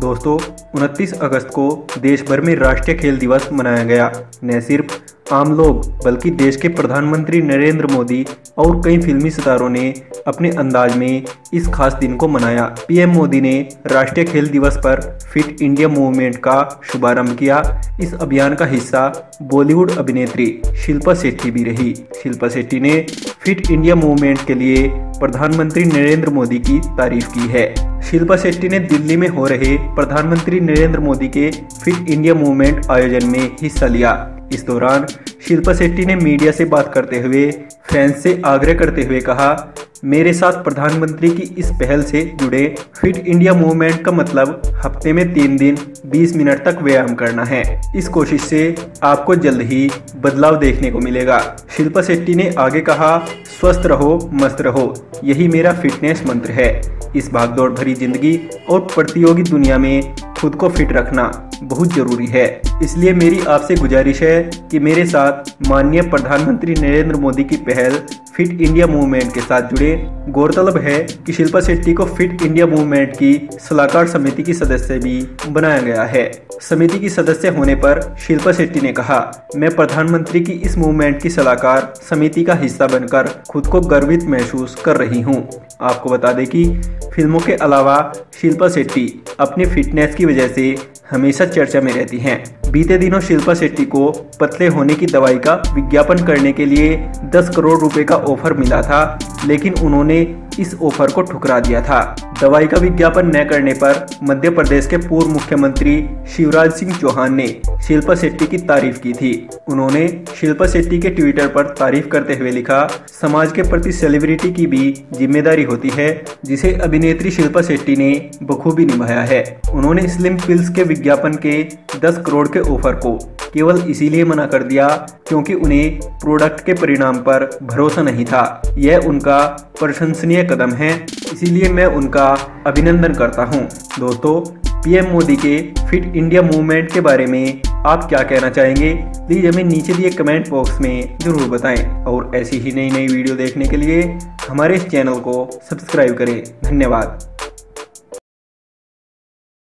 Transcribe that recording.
दोस्तों 29 अगस्त को देश भर में राष्ट्रीय खेल दिवस मनाया गया। न सिर्फ़ आम लोग, बल्कि देश के प्रधानमंत्री नरेंद्र मोदी और कई फिल्मी सितारों ने अपने अंदाज में इस खास दिन को मनाया। पीएम मोदी ने राष्ट्रीय खेल दिवस पर फिट इंडिया मूवमेंट का शुभारंभ किया। इस अभियान का हिस्सा बॉलीवुड अभिनेत्री शिल्पा शेट्टी भी रही। शिल्पा शेट्टी ने फिट इंडिया मूवमेंट के लिए प्रधानमंत्री नरेंद्र मोदी की तारीफ़ की है। शिल्पा शेट्टी ने दिल्ली में हो रहे प्रधानमंत्री नरेंद्र मोदी के फिट इंडिया मूवमेंट आयोजन में हिस्सा लिया। इस दौरान शिल्पा शेट्टी ने मीडिया से बात करते हुए फैंस से आग्रह करते हुए कहा, मेरे साथ प्रधानमंत्री की इस पहल से जुड़े फिट इंडिया मूवमेंट का मतलब हफ़्ते में तीन दिन 20 मिनट तक व्यायाम करना है। इस कोशिश से आपको जल्द ही बदलाव देखने को मिलेगा। शिल्पा शेट्टी ने आगे कहा, स्वस्थ रहो, मस्त रहो, यही मेरा फिटनेस मंत्र है। इस भागदौड़ भरी ज़िंदगी और प्रतियोगी दुनिया में खुद को फिट रखना बहुत ज़रूरी है। इसलिए मेरी आपसे गुजारिश है कि मेरे साथ माननीय प्रधानमंत्री नरेंद्र मोदी की पहल फिट इंडिया मूवमेंट के साथ जुड़े। गौरतलब है कि शिल्पा शेट्टी को फिट इंडिया मूवमेंट की सलाहकार समिति की सदस्य भी बनाया गया है। समिति की सदस्य होने पर शिल्पा शेट्टी ने कहा, मैं प्रधानमंत्री की इस मूवमेंट की सलाहकार समिति का हिस्सा बनकर खुद को गर्वित महसूस कर रही हूँ। आपको बता दें कि फ़िल्मों के अलावा शिल्पा शेट्टी अपनी फिटनेस की वजह से हमेशा चर्चा में रहती हैं। बीते दिनों शिल्पा शेट्टी को पतले होने की दवाई का विज्ञापन करने के लिए 10 करोड़ रुपए का ऑफ़र मिला था, लेकिन उन्होंने इस ऑफ़र को ठुकरा दिया था। दवाई का विज्ञापन न करने पर मध्य प्रदेश के पूर्व मुख्यमंत्री शिवराज सिंह चौहान ने शिल्पा शेट्टी की तारीफ़ की थी। उन्होंने शिल्पा शेट्टी के ट्विटर पर तारीफ़ करते हुए लिखा, समाज के प्रति सेलिब्रिटी की भी ज़िम्मेदारी होती है, जिसे अभिनेत्री शिल्पा शेट्टी ने बखूबी निभाया है। उन्होंने स्लिम पिल्स के विज्ञापन के 10 करोड़ के ऑफ़र को केवल इसीलिए मना कर दिया क्योंकि उन्हें प्रोडक्ट के परिणाम पर भरोसा नहीं था। यह उनका प्रशंसनीय कदम है, इसीलिए मैं उनका अभिनंदन करता हूँ। दोस्तों, पीएम मोदी के फिट इंडिया मूवमेंट के बारे में आप क्या कहना चाहेंगे? प्लीज़ हमें नीचे दिए कमेंट बॉक्स में ज़रूर बताएँ। और ऐसी ही नई नई वीडियो देखने के लिए हमारे इस चैनल को सब्सक्राइब करें। धन्यवाद।